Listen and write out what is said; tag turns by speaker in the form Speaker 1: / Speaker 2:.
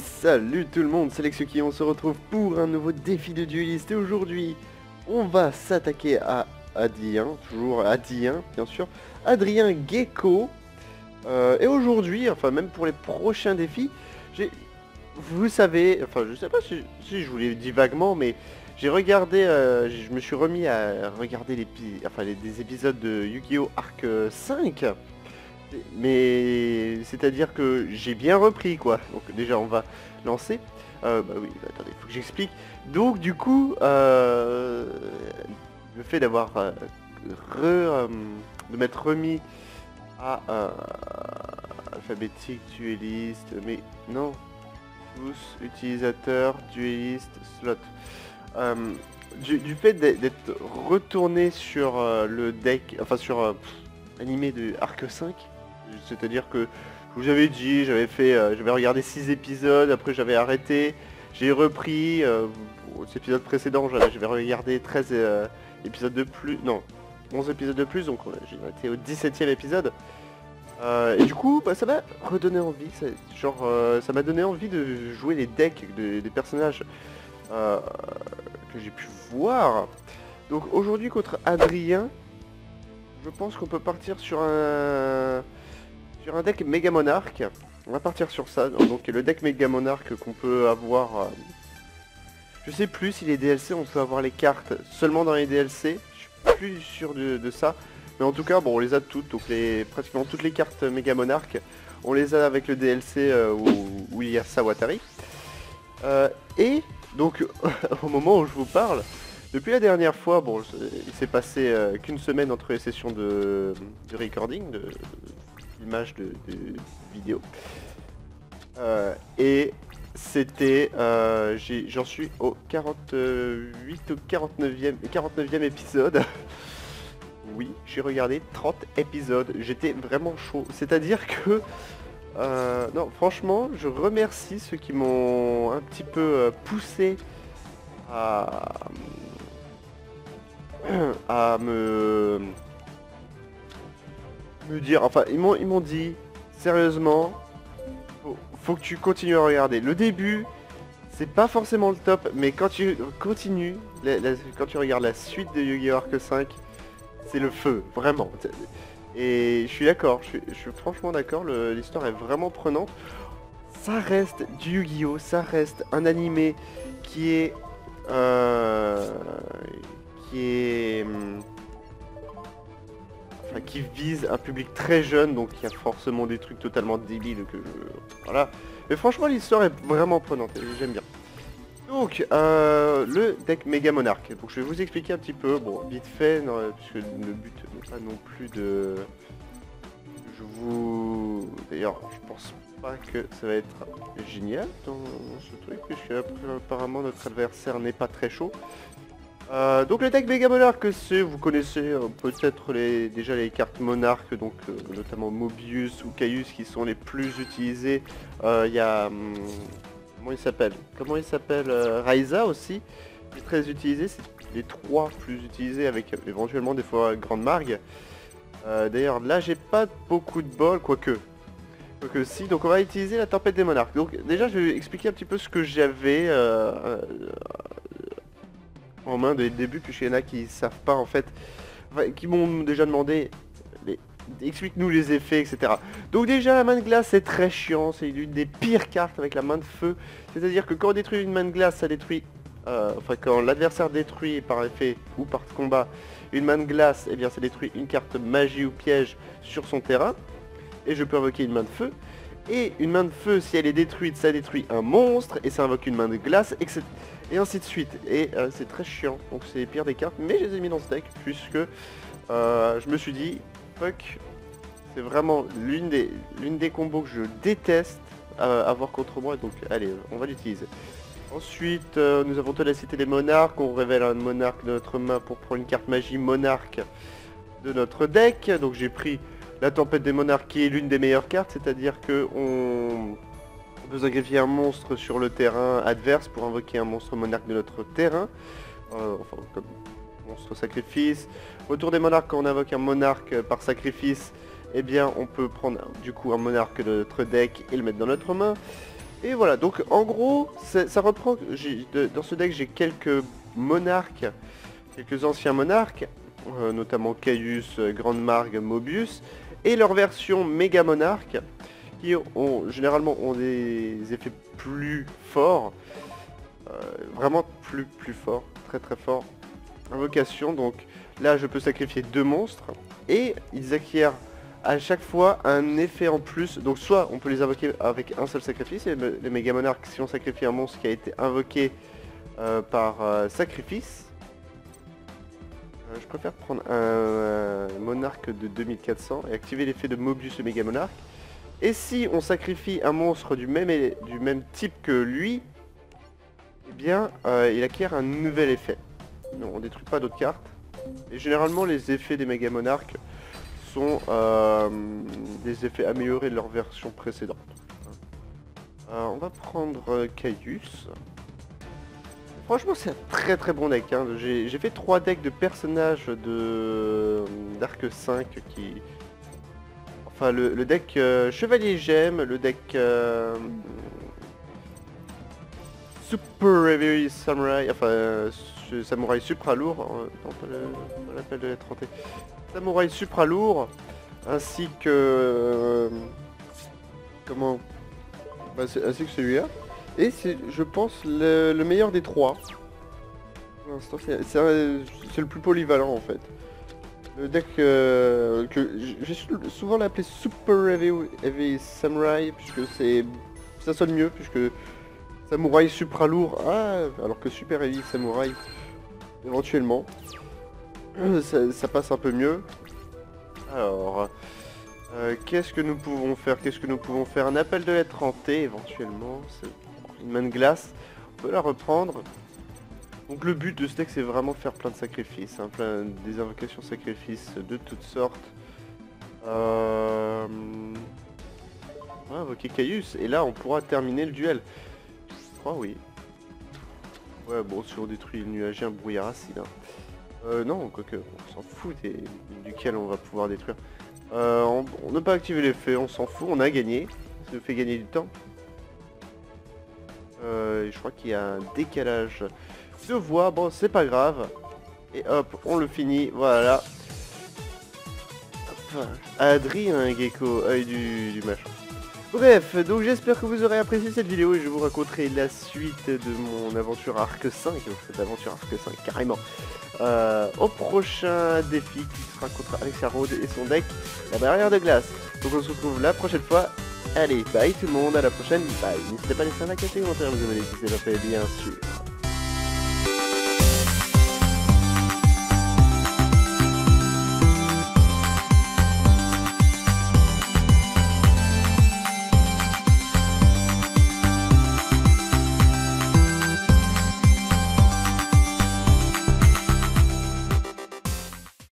Speaker 1: Salut tout le monde, c'est Lexio qui on se retrouve pour un nouveau défi de dueliste et aujourd'hui on va s'attaquer à Adrien, toujours Adrien bien sûr, Adrien Gecko. Euh, et aujourd'hui, enfin même pour les prochains défis, vous savez, enfin je sais pas si, je vous l'ai dit vaguement, mais j'ai regardé, euh, je me suis remis à regarder les, des épisodes de Yu-Gi-Oh! Arc 5. Mais c'est-à-dire que j'ai bien repris quoi. Donc déjà on va lancer. Euh, bah oui, attendez, faut que j'explique. Donc du coup, euh, le fait d'avoir euh, de m'être remis à alphabétique, dueliste, mais non, tous utilisateurs, dueliste, slot. Du, fait d'être retourné sur le deck, enfin sur animé de Arc 5, c'est-à-dire que je vous avais dit, j'avais fait, euh, j'avais regardé 6 épisodes, après j'avais arrêté, j'ai repris, euh, aux épisodes précédents j'avais regardé 13 euh, épisodes de plus, non, 11 épisodes de plus, donc j'ai été au 17ème épisode. et du coup, bah, ça m'a redonné envie, genre ça m'a donné envie de jouer les decks des personnages que j'ai pu voir. Donc aujourd'hui contre Adrien, je pense qu'on peut partir sur un sur un deck Mega Monarch. On va partir sur ça. Donc le deck Mega Monarch qu'on peut avoir... Euh, je sais plus si les DLC, on peut avoir les cartes seulement dans les DLC. Je suis plus sûr de, ça. Mais en tout cas, bon, on les a toutes. Donc les, pratiquement toutes les cartes Mega Monarch, on les a avec le DLC euh, où, il y a Sawatari. Euh, et donc, au moment où je vous parle, depuis la dernière fois, bon, il s'est passé qu'une semaine entre les sessions de, de recording, de, image de, vidéo. Euh, et c'était, euh, j'en suis au 48 ou 49e, 49e épisode. oui, j'ai regardé 30 épisodes. J'étais vraiment chaud. C'est-à-dire que, euh, non, franchement, je remercie ceux qui m'ont un petit peu poussé à, à me me dire, enfin ils m'ont ils m'ont dit sérieusement, faut, que tu continues à regarder. Le début, c'est pas forcément le top, mais quand tu continues, quand tu regardes la suite de Yu-Gi-Oh! Arc 5, c'est le feu, vraiment. Et je suis d'accord, je, suis franchement d'accord, l'histoire est vraiment prenante. Ça reste du Yu-Gi-Oh! Ça reste un animé qui est... Euh, qui est... Hum, qui vise un public très jeune, donc il y a forcément des trucs totalement débiles que je... Voilà. Mais franchement, l'histoire est vraiment prenante, j'aime bien. Donc, euh, le deck Mega Monarch. Donc je vais vous expliquer un petit peu, bon, vite fait, puisque le but n'est pas non plus de... Je vous... D'ailleurs, je pense pas que ça va être génial dans ce truc, puisque apparemment notre adversaire n'est pas très chaud. Euh, donc le deck Mega Monarch que c'est, vous connaissez euh, peut-être déjà les cartes Monarch, donc euh, notamment Mobius ou Caius qui sont les plus utilisés. Il y a... Hum, comment il s'appelle? Comment il s'appelle Raiza aussi, qui est très utilisé. C'est les trois plus utilisés avec éventuellement des fois Grande Margue. D'ailleurs là j'ai pas beaucoup de bol, quoique. Quoique si, donc on va utiliser la tempête des monarques. Donc déjà je vais expliquer un petit peu ce que j'avais en main dès le début, puisqu'il y en a qui savent pas en fait, qui m'ont déjà demandé explique-nous les effets, etc. Donc déjà la main de glace c'est très chiant, c'est l'une des pires cartes avec la main de feu. C'est-à-dire que quand on détruit une main de glace, ça détruit, euh, enfin quand l'adversaire détruit par effet ou par combat une main de glace, et eh bien ça détruit une carte magie ou piège sur son terrain. Et je peux invoquer une main de feu. Et une main de feu, si elle est détruite, ça détruit un monstre et ça invoque une main de glace, etc et ainsi de suite. Et euh, c'est très chiant, donc c'est les pires des cartes, mais je les ai mis dans ce deck, puisque euh, je me suis dit, fuck, c'est vraiment l'une des, combos que je déteste euh, avoir contre moi, donc allez, on va l'utiliser. Ensuite, nous avons cité des monarques, on révèle un monarque de notre main pour prendre une carte magie monarque de notre deck, donc j'ai pris la tempête des monarques qui est l'une des meilleures cartes, c'est-à-dire que on peut sacrifier un monstre sur le terrain adverse pour invoquer un monstre monarque de notre terrain. Euh, enfin, comme monstre sacrifice. Autour des monarques, quand on invoque un monarque par sacrifice, eh bien, on peut prendre du coup un monarque de notre deck et le mettre dans notre main. Et voilà, donc en gros, ça, reprend... Dans ce deck, j'ai quelques monarques, quelques anciens monarques, euh, notamment Caius, Grande Margue, Mobius, et leur version Méga Monarque, qui ont généralement ont des effets plus forts, euh, vraiment plus plus forts, très très forts. Invocation, donc là je peux sacrifier deux monstres, et ils acquièrent à chaque fois un effet en plus. Donc soit on peut les invoquer avec un seul sacrifice, les méga monarques si on sacrifie un monstre qui a été invoqué euh, par euh, sacrifice. Euh, je préfère prendre un, monarque de 2400 et activer l'effet de Mobius le méga monarque. Et si on sacrifie un monstre du même, du même type que lui, eh bien il acquiert un nouvel effet. Non, on détruit pas d'autres cartes. Et généralement les effets des méga monarques euh, des effets améliorés de leur version précédente. Euh, on va prendre euh, Caius. Franchement c'est un très très bon deck. Hein. J'ai fait trois decks de personnages de d'Arc 5 qui... Enfin le, deck Chevalier Gemme, le deck Super Heavy Samurai, enfin Samurai Supra lourd, on l'appelle de la 30 Samouraï supra lourd, ainsi que... Euh, comment? Bah, Ainsi que celui-là. Et c'est, je pense, le, meilleur des trois. Pour l'instant, c'est le plus polyvalent en fait. Le deck euh, que j'ai souvent l'appelé Super Heavy, Samurai, puisque c'est ça sonne mieux, puisque Samouraï supra lourd, ah, alors que Super Heavy Samurai, éventuellement. ça, passe un peu mieux. Alors, euh, qu'est-ce que nous pouvons faire? Qu'est-ce que nous pouvons faire? Un appel de lettre T, éventuellement. Une main de glace. On peut la reprendre. Donc le but de ce deck, c'est vraiment faire plein de sacrifices. Hein, plein des invocations sacrifices de toutes sortes. Euh... invoquer Caius. Et là, on pourra terminer le duel. Je crois, oui. Ouais, bon, si on détruit le nuagien, brouillard acide. Hein. Euh, non, quoique, on s'en fout duquel on va pouvoir détruire. Euh, on n'a pas activé l'effet, on s'en fout, on a gagné. Ça nous fait gagner du temps. Euh, je crois qu'il y a un décalage de voix, bon c'est pas grave. Et hop, on le finit, voilà. Adrien Gecko, œil du, du machin. Bref, donc j'espère que vous aurez apprécié cette vidéo et je vous raconterai la suite de mon aventure Arc 5, cette aventure Arc 5 carrément, euh, au prochain défi qui sera contre Alexia Road et son deck, la barrière de glace. Donc on se retrouve la prochaine fois. Allez, bye tout le monde, à la prochaine, bye. N'hésitez pas à laisser un like et un commentaire, vous c'est pas fait, bien sûr.